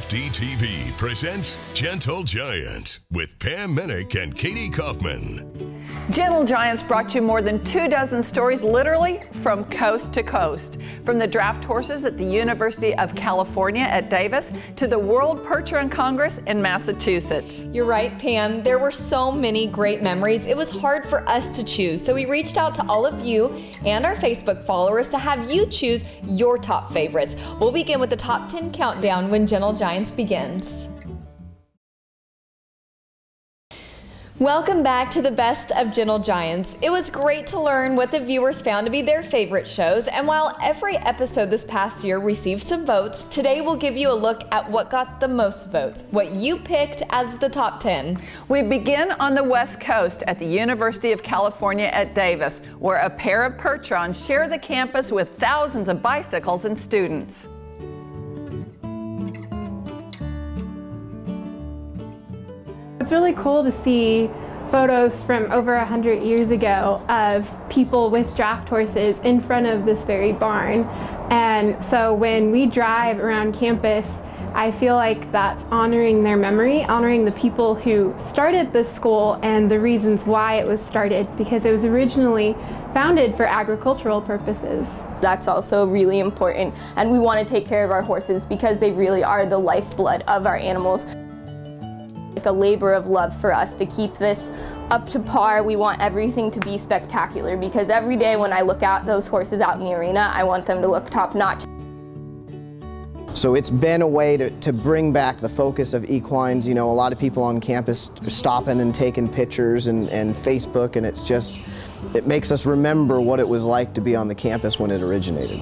FDTV presents Gentle Giant with Pam Minick and Kadee Coffman. Gentle Giants brought you more than two dozen stories literally from coast to coast. From the draft horses at the University of California at Davis to the World Percheron Congress in Massachusetts. You're right, Pam. There were so many great memories. It was hard for us to choose. So we reached out to all of you and our Facebook followers to have you choose your top favorites. We'll begin with the top 10 countdown when Gentle Giants begins. Welcome back to the best of Gentle Giants. It was great to learn what the viewers found to be their favorite shows, and while every episode this past year received some votes, today we'll give you a look at what got the most votes, what you picked as the top 10. We begin on the West Coast at the University of California at Davis, where a pair of Percherons share the campus with thousands of bicycles and students. It's really cool to see photos from over 100 years ago of people with draft horses in front of this very barn. And so when we drive around campus, I feel like that's honoring their memory, honoring the people who started this school and the reasons why it was started, because it was originally founded for agricultural purposes. That's also really important, and we want to take care of our horses because they really are the lifeblood of our animals like a labor of love for us to keep this up to par. We want everything to be spectacular because every day when I look at those horses out in the arena, I want them to look top notch. So it's been a way to, to bring back the focus of equines. You know, a lot of people on campus stopping and taking pictures and, and Facebook, and it's just, it makes us remember what it was like to be on the campus when it originated.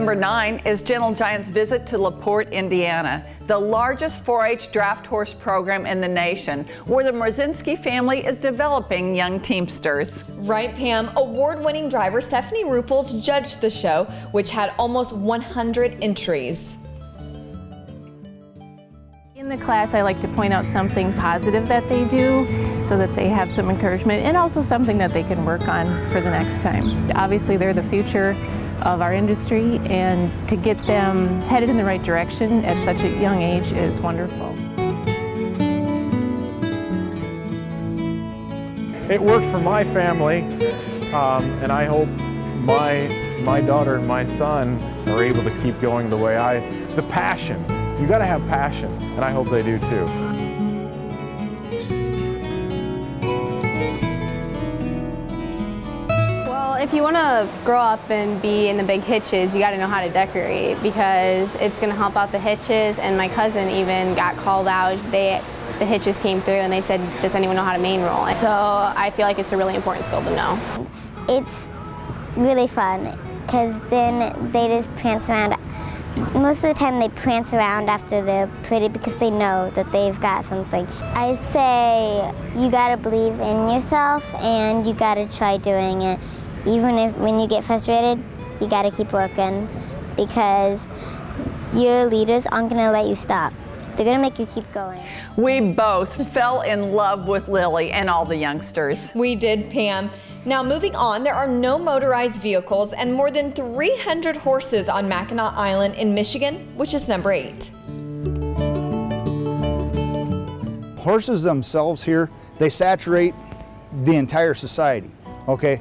Number nine is Gentle Giant's visit to LaPorte, Indiana, the largest 4 H draft horse program in the nation, where the Mrozinski family is developing young Teamsters. Right, Pam. Award winning driver Stephanie Rupels judged the show, which had almost 100 entries. In the class, I like to point out something positive that they do so that they have some encouragement and also something that they can work on for the next time. Obviously, they're the future of our industry, and to get them headed in the right direction at such a young age is wonderful. It worked for my family, um, and I hope my my daughter and my son are able to keep going the way I, the passion. You got to have passion, and I hope they do too. If you want to grow up and be in the big hitches, you got to know how to decorate because it's going to help out the hitches. And my cousin even got called out. They the hitches came through and they said, "Does anyone know how to main roll?" So I feel like it's a really important skill to know. It's really fun because then they just prance around. Most of the time they prance around after they're pretty because they know that they've got something. I say you gotta believe in yourself and you gotta try doing it even if when you get frustrated, you got to keep working because your leaders aren't going to let you stop. They're going to make you keep going. We both fell in love with Lily and all the youngsters. We did, Pam. Now, moving on, there are no motorized vehicles and more than 300 horses on Mackinac Island in Michigan, which is number eight. Horses themselves here, they saturate the entire society, okay?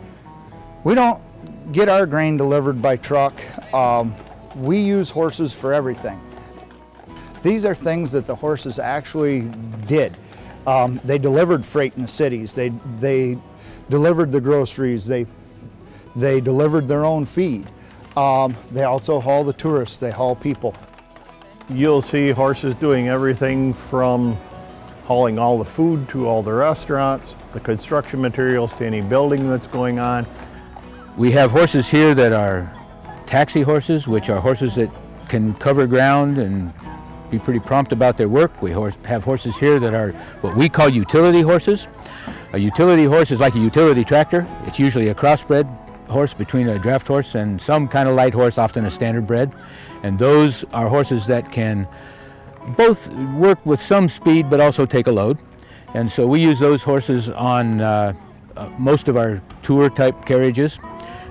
We don't get our grain delivered by truck. Um, we use horses for everything. These are things that the horses actually did. Um, they delivered freight in the cities. They, they delivered the groceries. They, they delivered their own feed. Um, they also haul the tourists. They haul people. You'll see horses doing everything from hauling all the food to all the restaurants, the construction materials to any building that's going on. We have horses here that are taxi horses, which are horses that can cover ground and be pretty prompt about their work. We horse, have horses here that are what we call utility horses. A utility horse is like a utility tractor. It's usually a crossbred horse between a draft horse and some kind of light horse, often a standard bred. And those are horses that can both work with some speed but also take a load. And so we use those horses on uh, uh, most of our tour type carriages.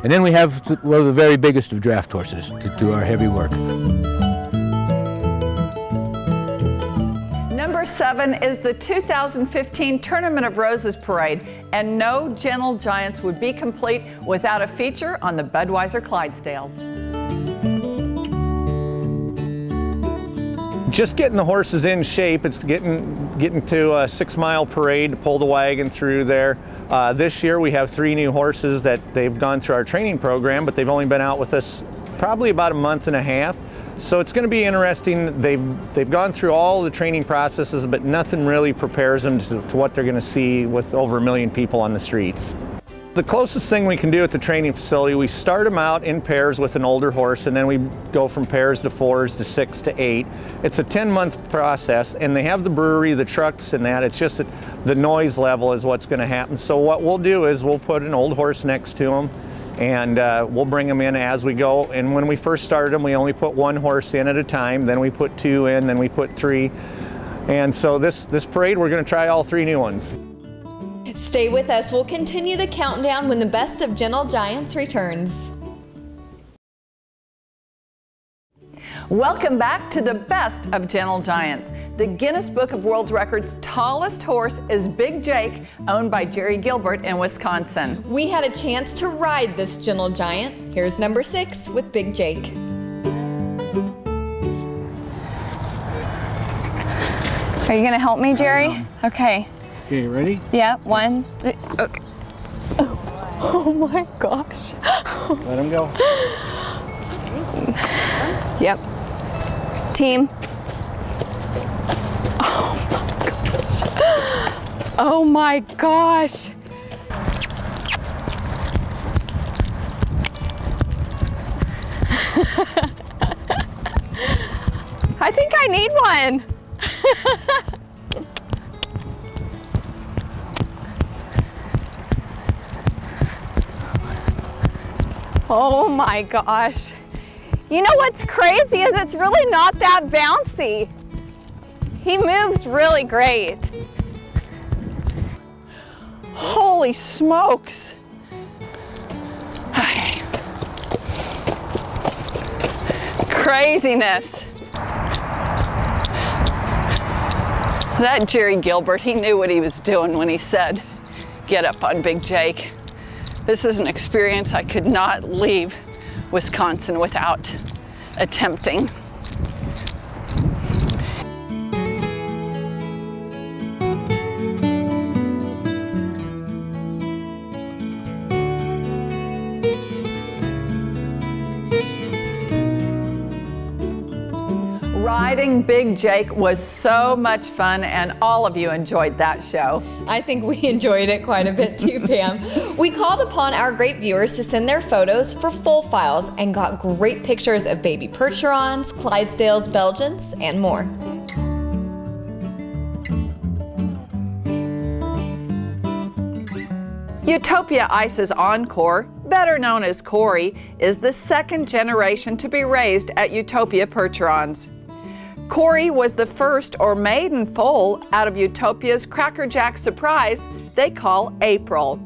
And then we have one of the very biggest of draft horses to do our heavy work. Number seven is the 2015 Tournament of Roses Parade, and no Gentle Giants would be complete without a feature on the Budweiser Clydesdales. Just getting the horses in shape. It's getting getting to a six mile parade to pull the wagon through there. Uh, this year we have three new horses that they've gone through our training program, but they've only been out with us probably about a month and a half. So it's going to be interesting. They've they've gone through all the training processes, but nothing really prepares them to, to what they're going to see with over a million people on the streets. The closest thing we can do at the training facility, we start them out in pairs with an older horse, and then we go from pairs to fours to six to eight. It's a 10 month process, and they have the brewery, the trucks, and that. It's just that the noise level is what's going to happen. So, what we'll do is we'll put an old horse next to them, and uh, we'll bring them in as we go. And when we first started them, we only put one horse in at a time, then we put two in, then we put three. And so, this, this parade, we're going to try all three new ones. Stay with us. We'll continue the countdown when the best of Gentle Giants returns. Welcome back to the best of Gentle Giants. The Guinness Book of World Records tallest horse is Big Jake, owned by Jerry Gilbert in Wisconsin. We had a chance to ride this Gentle Giant. Here's number six with Big Jake. Are you gonna help me, Jerry? Okay. Okay, ready? Yeah, one, two. Oh, oh my gosh. Let him go. Yep. Team. Oh my gosh. Oh my gosh. I think I need one. Oh my gosh. You know what's crazy is it's really not that bouncy. He moves really great. Holy smokes. Craziness. That Jerry Gilbert, he knew what he was doing when he said, get up on Big Jake. This is an experience I could not leave Wisconsin without attempting. Big Jake was so much fun, and all of you enjoyed that show. I think we enjoyed it quite a bit too, Pam. we called upon our great viewers to send their photos for foal files and got great pictures of baby Percherons, Clydesdales, Belgians, and more. Utopia Ice's Encore, better known as Corey, is the second generation to be raised at Utopia Percherons. Corey was the first or maiden foal out of Utopia's Cracker Jack surprise they call April.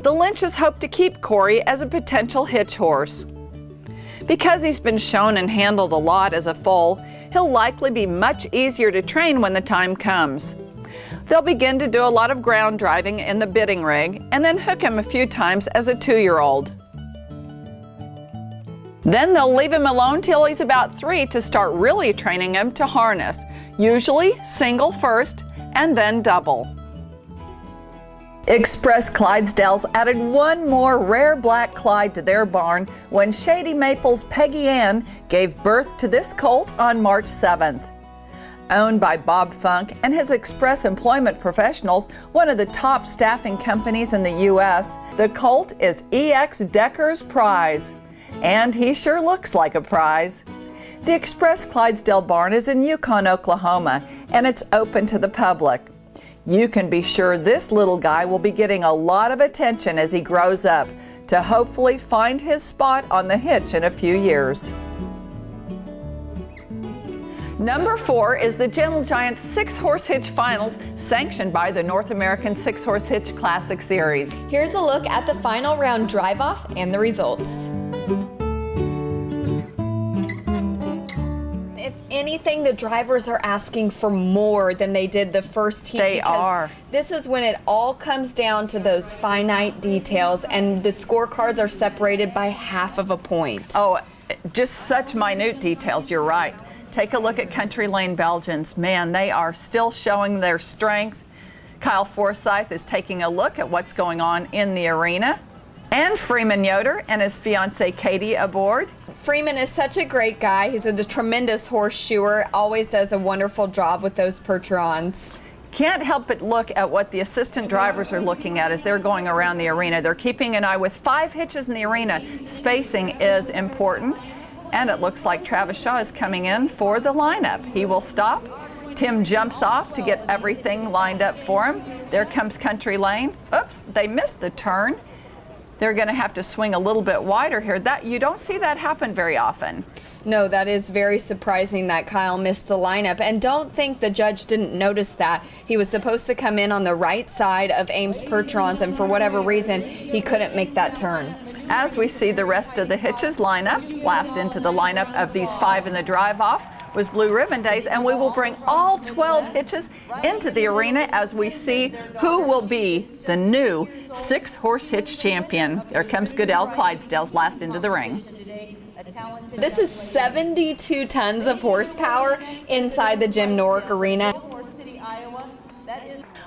The Lynches hope to keep Corey as a potential hitch horse. Because he's been shown and handled a lot as a foal, he'll likely be much easier to train when the time comes. They'll begin to do a lot of ground driving in the bidding rig and then hook him a few times as a two year old. Then they'll leave him alone till he's about three to start really training him to harness, usually single first and then double. Express Clydesdales added one more rare black Clyde to their barn when Shady Maple's Peggy Ann gave birth to this colt on March 7th. Owned by Bob Funk and his Express Employment Professionals, one of the top staffing companies in the U.S., the colt is EX Decker's prize. And he sure looks like a prize. The Express Clydesdale barn is in Yukon, Oklahoma, and it's open to the public. You can be sure this little guy will be getting a lot of attention as he grows up to hopefully find his spot on the hitch in a few years. Number four is the Gentle Giants Six Horse Hitch Finals, sanctioned by the North American Six Horse Hitch Classic Series. Here's a look at the final round drive off and the results. Anything, the drivers are asking for more than they did the first heat. They are. This is when it all comes down to those finite details, and the scorecards are separated by half of a point. Oh, just such minute details, you're right. Take a look at Country Lane Belgians. Man, they are still showing their strength. Kyle Forsyth is taking a look at what's going on in the arena. And Freeman Yoder and his fiancee Katie aboard. Freeman is such a great guy. He's a tremendous horseshoer, always does a wonderful job with those Percherons. Can't help but look at what the assistant drivers are looking at as they're going around the arena. They're keeping an eye with five hitches in the arena. Spacing is important. And it looks like Travis Shaw is coming in for the lineup. He will stop. Tim jumps off to get everything lined up for him. There comes Country Lane. Oops, they missed the turn. They're going to have to swing a little bit wider here. That you don't see that happen very often. No, that is very surprising that Kyle missed the lineup. And don't think the judge didn't notice that. He was supposed to come in on the right side of Ames Percherons, and for whatever reason, he couldn't make that turn. As we see the rest of the hitches line up, last into the lineup of these five in the drive off was Blue Ribbon Days, and we will bring all 12 hitches into the arena as we see who will be the new six horse hitch champion. There comes Goodell Clydesdale's last into the ring. This is 72 tons of horsepower inside the Jim Norick Arena.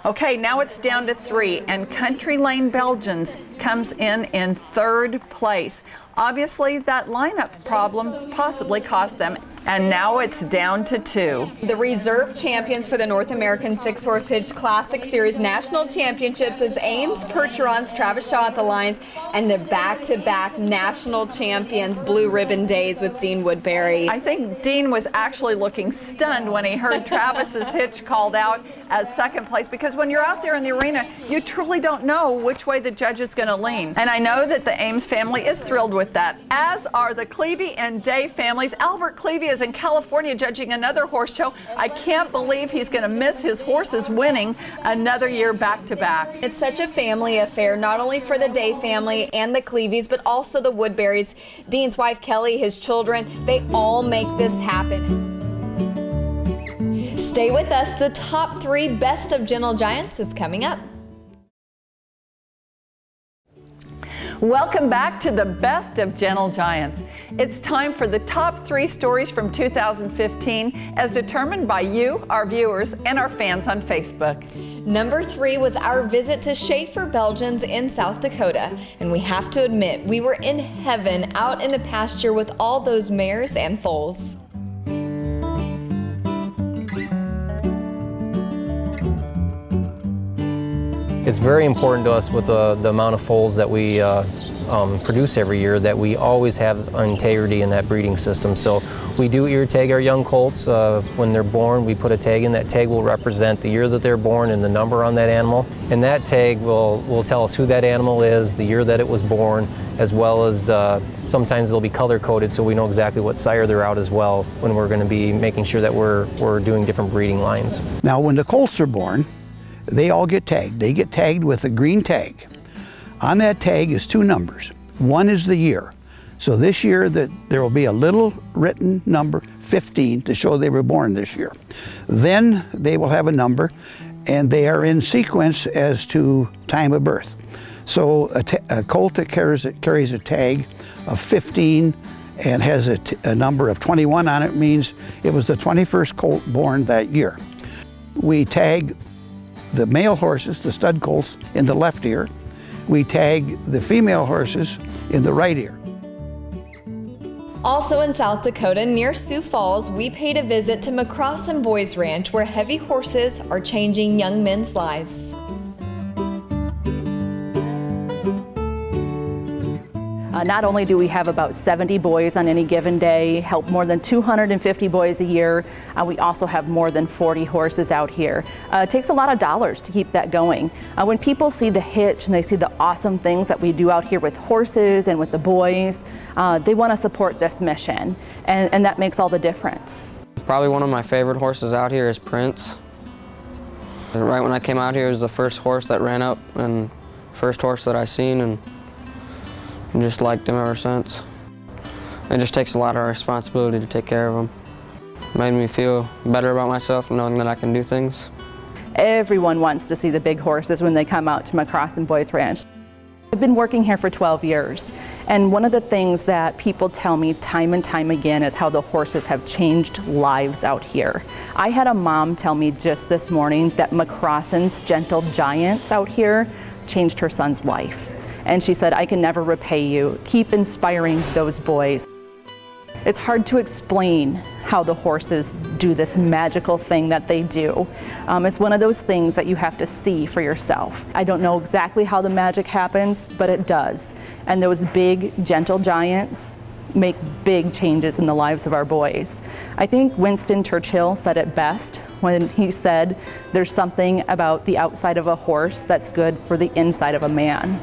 Okay, now it's down to three, and Country Lane Belgians comes in in third place. Obviously, that lineup problem possibly cost them, and now it's down to two. The reserve champions for the North American Six Horse Hitch Classic Series National Championships is Ames Percherons Travis Shaw at the lines and the back-to-back national champions Blue Ribbon Days with Dean Woodbury. I think Dean was actually looking stunned when he heard Travis's hitch called out as second place because when you're out there in the arena, you truly don't know which way the judge is going to lean. And I know that the Ames family is thrilled with that, as are the Clevey and Day families. Albert Clevey is in California judging another horse show. I can't believe he's going to miss his horses winning another year back to back. It's such a family affair, not only for the Day family and the Cleveys, but also the Woodburys. Dean's wife Kelly, his children, they all make this happen. Stay with us. The top three best of Gentle Giants is coming up. Welcome back to the best of Gentle Giants. It's time for the top three stories from 2015 as determined by you, our viewers, and our fans on Facebook. Number three was our visit to Schaefer Belgians in South Dakota. And we have to admit, we were in heaven out in the pasture with all those mares and foals. It's very important to us with the, the amount of foals that we uh, um, produce every year that we always have integrity in that breeding system. So we do ear tag our young colts. Uh, when they're born, we put a tag in. That tag will represent the year that they're born and the number on that animal. And that tag will, will tell us who that animal is, the year that it was born, as well as uh, sometimes they'll be color coded so we know exactly what sire they're out as well when we're going to be making sure that we're, we're doing different breeding lines. Now when the colts are born, they all get tagged. They get tagged with a green tag. On that tag is two numbers. One is the year. So this year that there will be a little written number 15 to show they were born this year. Then they will have a number and they are in sequence as to time of birth. So a, a colt that carries, carries a tag of 15 and has a, number of 21 on it means it was the 21st colt born that year. We tag the male horses, the stud colts, in the left ear. We tag the female horses in the right ear. Also in South Dakota, near Sioux Falls, we paid a visit to McCrossan Boys Ranch where heavy horses are changing young men's lives. Uh, not only do we have about 70 boys on any given day, help more than 250 boys a year, uh, we also have more than 40 horses out here. Uh, it takes a lot of dollars to keep that going. Uh, when people see the hitch and they see the awesome things that we do out here with horses and with the boys, uh, they want to support this mission, and, and that makes all the difference. Probably one of my favorite horses out here is Prince. Right when I came out here, it was the first horse that ran up and first horse that I seen and just liked him ever since. It just takes a lot of responsibility to take care of him. Made me feel better about myself knowing that I can do things. Everyone wants to see the big horses when they come out to McCrossan Boys Ranch. I've been working here for 12 years, and one of the things that people tell me time and time again is how the horses have changed lives out here. I had a mom tell me just this morning that McCrossan's Gentle Giants out here changed her son's life. And she said, I can never repay you. Keep inspiring those boys. It's hard to explain how the horses do this magical thing that they do. Um, it's one of those things that you have to see for yourself. I don't know exactly how the magic happens, but it does. And those big, gentle giants make big changes in the lives of our boys. I think Winston Churchill said it best when he said, There's something about the outside of a horse that's good for the inside of a man.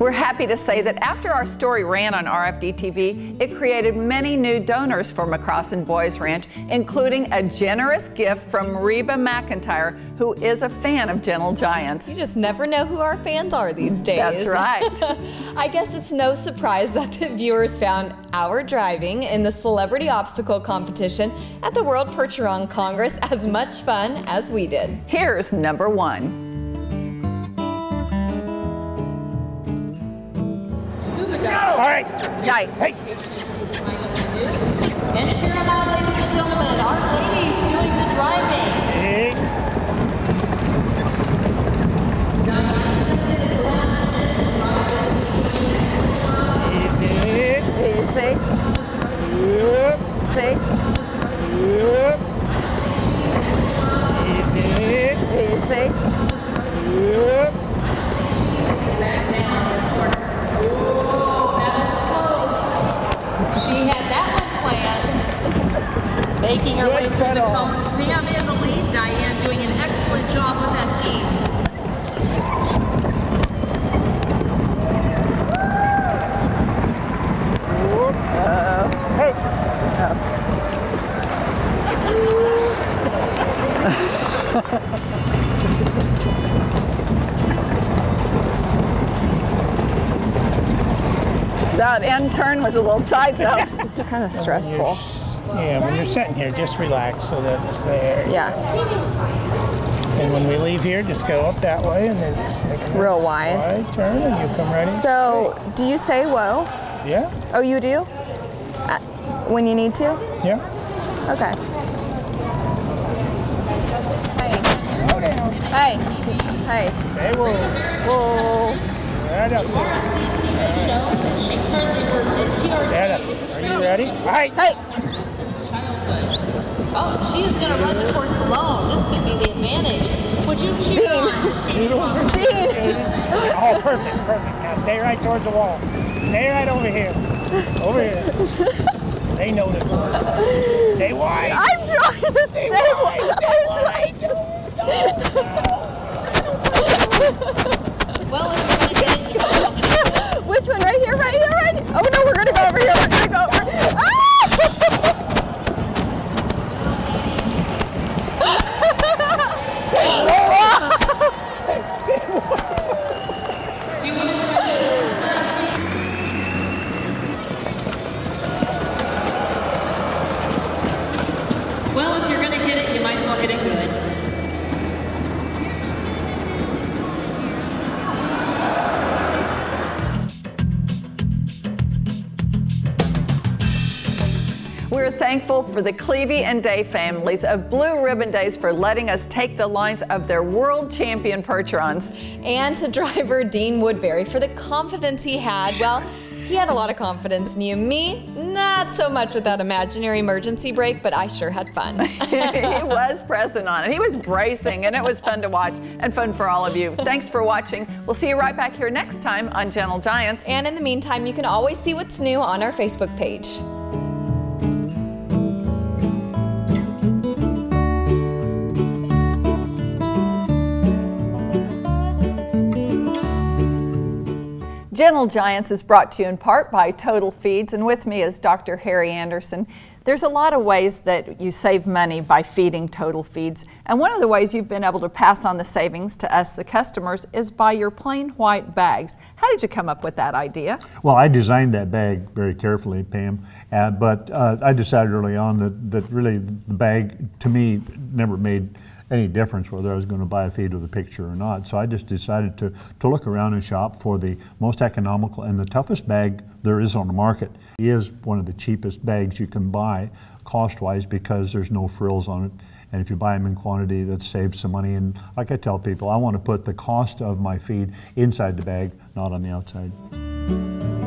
We're happy to say that after our story ran on RFD TV, it created many new donors for McCrossan Boys Ranch, including a generous gift from Reba McEntire, who is a fan of Gentle Giants. You just never know who our fans are these days. That's right. I guess it's no surprise that the viewers found our driving in the celebrity obstacle competition at the World Percheron Congress as much fun as we did. Here's number one. All right. Yay. Hey. And cheer them on, ladies and gentlemen. Our ladies That end turn was a little tight though. it's kind of stressful. Yeah, when you're sitting here, just relax so that it's there. Yeah. And when we leave here, just go up that way and then just make a Real wide. wide turn and you come right in. So, do you say whoa? Yeah, Oh, you do? Uh, when you need to? yeah. Okay. Hey. Hey. Hey. Say whoa. Whoa. Right up there. Right up. Are you ready? All right. Hey. Oh, she is going to run the course alone. This could be the advantage. Would you cheer on this Katie Carter? Oh, perfect, perfect. Now stay right towards the wall. Stay right over here. Over here. They know this one. Stay wide. I'm trying to stay wide. Stay wide. Well, if you're going to get it, you know Which one? Right here, right here, right here. Oh no, we're gonna go over here. We're gonna go for the Clevey and Day families of Blue Ribbon Days for letting us take the lines of their world champion Percherons. And to driver Dean Woodbury for the confidence he had. Well, he had a lot of confidence in you. Me, not so much with that imaginary emergency brake, but I sure had fun. he was pressing on it. He was bracing, and it was fun to watch and fun for all of you. Thanks for watching. We'll see you right back here next time on Gentle Giants. And in the meantime, you can always see what's new on our Facebook page. Gentle Giants is brought to you in part by Total Feeds, and with me is Dr. Harry Anderson. There's a lot of ways that you save money by feeding Total Feeds, and one of the ways you've been able to pass on the savings to us, the customers, is by your plain white bags. How did you come up with that idea? Well, I designed that bag very carefully, Pam, uh, but uh, I decided early on that, that really the bag, to me, never made any difference whether I was going to buy a feed with a picture or not. So I just decided to, to look around and shop for the most economical and the toughest bag there is on the market. It is one of the cheapest bags you can buy cost-wise because there's no frills on it. And if you buy them in quantity, that saves some money. And like I tell people, I want to put the cost of my feed inside the bag, not on the outside.